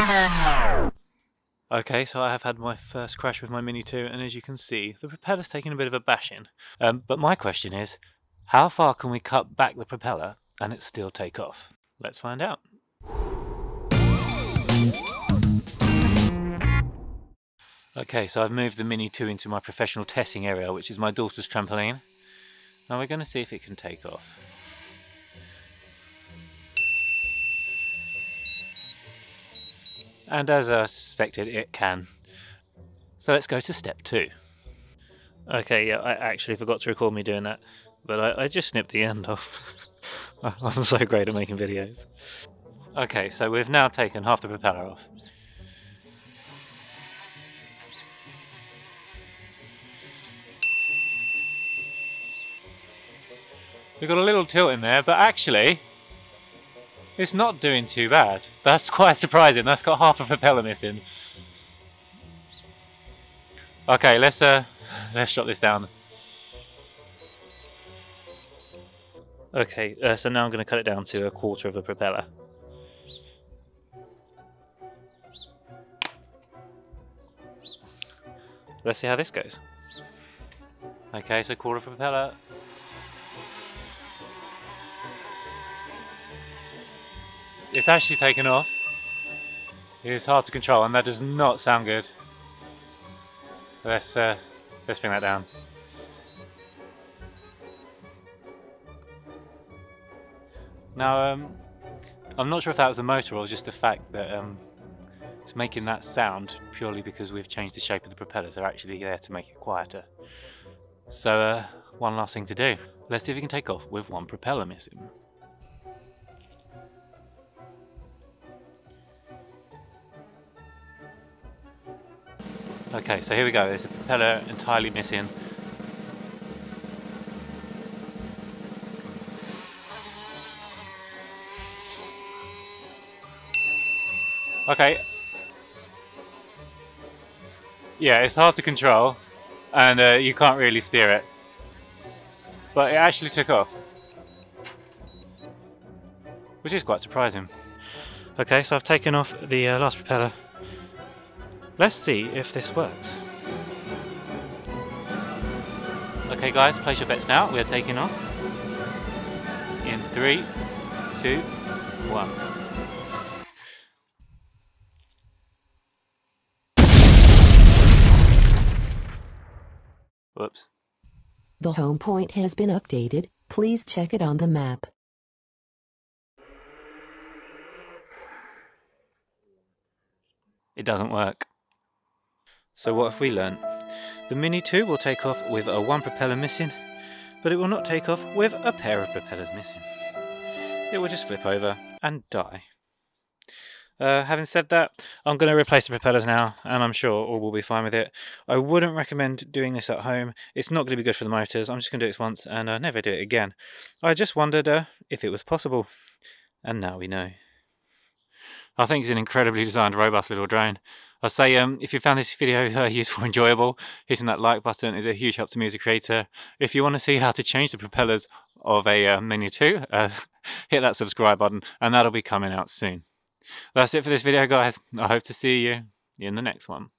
Okay, so I have had my first crash with my Mini 2, and as you can see, the propeller's taking a bit of a bashing. Um, but my question is, how far can we cut back the propeller and it still take off? Let's find out. Okay, so I've moved the Mini 2 into my professional testing area, which is my daughter's trampoline. Now we're going to see if it can take off. And as I suspected, it can. So let's go to step two. Okay, yeah, I actually forgot to record me doing that, but I, I just snipped the end off. I'm so great at making videos. Okay, so we've now taken half the propeller off. We've got a little tilt in there, but actually, it's not doing too bad. That's quite surprising. That's got half a propeller missing. Okay, let's uh, let's drop this down. Okay, uh, so now I'm going to cut it down to a quarter of a propeller. Let's see how this goes. Okay, so quarter of a propeller. It's actually taken off. It's hard to control and that does not sound good. Let's, uh, let's bring that down. Now, um, I'm not sure if that was the motor or just the fact that um, it's making that sound purely because we've changed the shape of the propellers. They're actually there to make it quieter. So, uh, one last thing to do. Let's see if we can take off with one propeller missing. Okay, so here we go. There's a propeller entirely missing. Okay. Yeah, it's hard to control and uh, you can't really steer it. But it actually took off. Which is quite surprising. Okay, so I've taken off the uh, last propeller Let's see if this works. Okay guys, place your bets now. We're taking off. In three, two, one. Whoops. The home point has been updated. Please check it on the map. It doesn't work. So what have we learnt? The Mini 2 will take off with a one propeller missing, but it will not take off with a pair of propellers missing. It will just flip over and die. Uh, having said that, I'm going to replace the propellers now, and I'm sure all will be fine with it. I wouldn't recommend doing this at home. It's not going to be good for the motors. I'm just going to do this once and uh, never do it again. I just wondered uh, if it was possible, and now we know. I think it's an incredibly designed, robust little drone. I say, um, if you found this video uh, useful, enjoyable, hitting that like button is a huge help to me as a creator. If you want to see how to change the propellers of a uh, Mini 2, uh, hit that subscribe button, and that'll be coming out soon. That's it for this video, guys. I hope to see you in the next one.